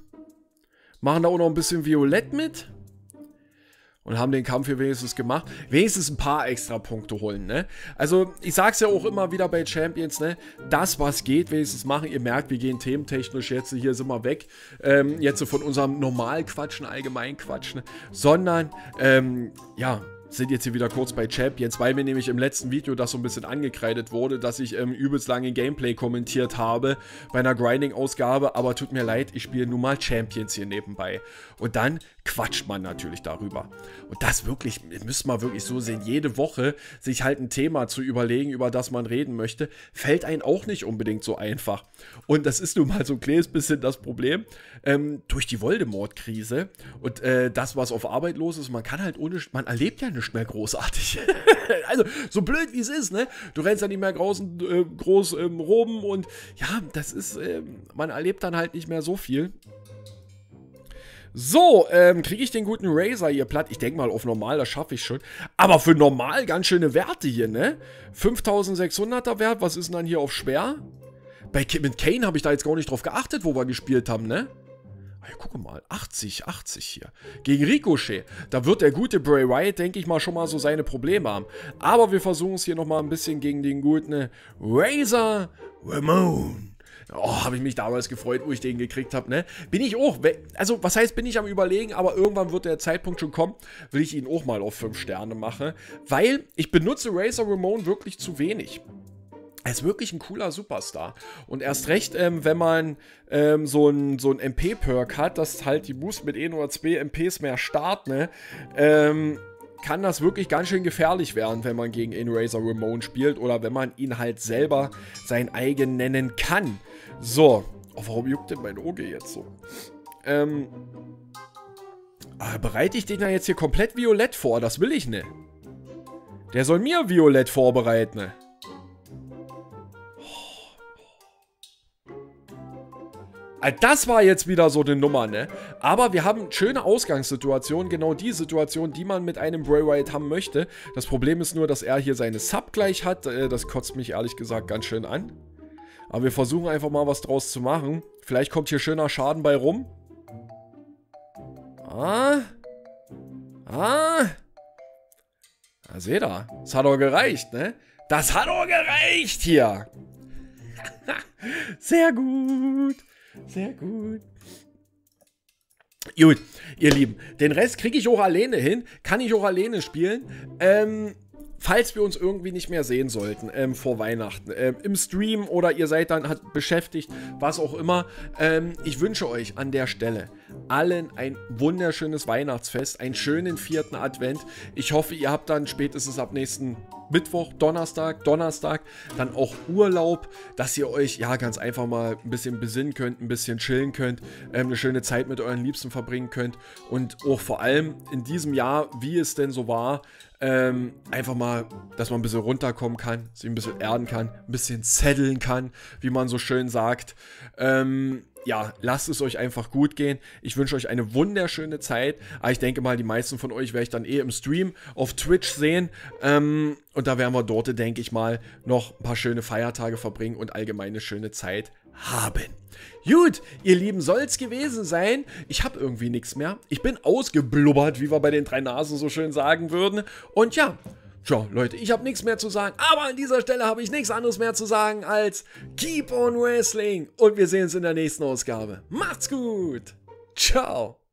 Machen da auch noch ein bisschen Violett mit und haben den Kampf hier wenigstens gemacht. Wenigstens ein paar extra Punkte holen, ne? Also, ich sag's ja auch immer wieder bei Champions, ne? Das, was geht, wenigstens machen. Ihr merkt, wir gehen thementechnisch jetzt, hier sind wir weg. Ähm, jetzt so von unserem Normalquatschen, Allgemeinquatschen, sondern, ähm, ja, sind jetzt hier wieder kurz bei Champions, weil mir nämlich im letzten Video das so ein bisschen angekreidet wurde, dass ich ähm, übelst lange Gameplay kommentiert habe bei einer Grinding-Ausgabe, aber tut mir leid, ich spiele nun mal Champions hier nebenbei. Und dann quatscht man natürlich darüber. Und das wirklich, müsste man wirklich so sehen, jede Woche sich halt ein Thema zu überlegen, über das man reden möchte, fällt einem auch nicht unbedingt so einfach. Und das ist nun mal so ein kleines bisschen das Problem, ähm, durch die Voldemort-Krise und äh, das, was auf Arbeit los ist, man kann halt ohne, man erlebt ja nicht mehr großartig. (laughs) also, so blöd wie es ist, ne? Du rennst ja nicht mehr groß, äh, groß ähm, rum und ja, das ist, äh, man erlebt dann halt nicht mehr so viel. So, ähm, kriege ich den guten Razer hier platt? Ich denke mal, auf normal, das schaffe ich schon. Aber für normal ganz schöne Werte hier, ne? 5600er Wert, was ist denn dann hier auf schwer? Bei, mit Kane habe ich da jetzt gar nicht drauf geachtet, wo wir gespielt haben, ne? Ah, ja, guck mal, 80, 80 hier. Gegen Ricochet. Da wird der gute Bray Wyatt, denke ich mal, schon mal so seine Probleme haben. Aber wir versuchen es hier nochmal ein bisschen gegen den guten Razor Ramon. Oh, habe ich mich damals gefreut, wo ich den gekriegt habe, ne? Bin ich auch, also was heißt, bin ich am überlegen, aber irgendwann wird der Zeitpunkt schon kommen, will ich ihn auch mal auf 5 Sterne machen, weil ich benutze Razor Ramon wirklich zu wenig. Er ist wirklich ein cooler Superstar. Und erst recht, ähm, wenn man ähm, so ein, so ein MP-Perk hat, dass halt die Boost mit 1 oder 2 MPs mehr starten, ne? Ähm, kann das wirklich ganz schön gefährlich werden, wenn man gegen Razor Ramon spielt oder wenn man ihn halt selber sein eigen nennen kann. So. Oh, warum juckt denn mein Auge jetzt so? Ähm. Ah, bereite ich den ja jetzt hier komplett violett vor? Das will ich nicht. Der soll mir violett vorbereiten. äh, das war jetzt wieder so eine Nummer, ne? Aber wir haben schöne Ausgangssituationen, genau die Situation, die man mit einem Bray Wyatt haben möchte. Das Problem ist nur, dass er hier seine Sub gleich hat. Äh, das kotzt mich ehrlich gesagt ganz schön an. Aber wir versuchen einfach mal was draus zu machen. Vielleicht kommt hier schöner Schaden bei rum. Ah. Ah. Na, seht ihr. Das hat doch gereicht, ne? Das hat doch gereicht hier. (laughs) Sehr gut. Sehr gut. Gut, ihr Lieben. Den Rest kriege ich auch alleine hin. Kann ich auch alleine spielen. Ähm, falls wir uns irgendwie nicht mehr sehen sollten ähm, vor Weihnachten, ähm, im Stream oder ihr seid dann halt beschäftigt, was auch immer, ähm, ich wünsche euch an der Stelle allen ein wunderschönes Weihnachtsfest, einen schönen vierten Advent. Ich hoffe, ihr habt dann spätestens ab nächsten Mittwoch, Donnerstag, Donnerstag dann auch Urlaub, dass ihr euch ja ganz einfach mal ein bisschen besinnen könnt, ein bisschen chillen könnt, ähm, eine schöne Zeit mit euren Liebsten verbringen könnt und auch vor allem in diesem Jahr, wie es denn so war, ähm, einfach mal, dass man ein bisschen runterkommen kann, sich ein bisschen erden kann, ein bisschen zetteln kann, wie man so schön sagt. Ähm, ja, lasst es euch einfach gut gehen. Ich wünsche euch eine wunderschöne Zeit. Aber ich denke mal, die meisten von euch werde ich dann eh im Stream auf Twitch sehen. Ähm, und da werden wir dort, denke ich mal, noch ein paar schöne Feiertage verbringen und allgemeine schöne Zeit haben. Gut, ihr Lieben, soll es gewesen sein. Ich habe irgendwie nichts mehr. Ich bin ausgeblubbert, wie wir bei den drei Nasen so schön sagen würden. Und ja, Tja, Leute, ich habe nichts mehr zu sagen, aber an dieser Stelle habe ich nichts anderes mehr zu sagen als Keep on Wrestling und wir sehen uns in der nächsten Ausgabe. Macht's gut. Ciao.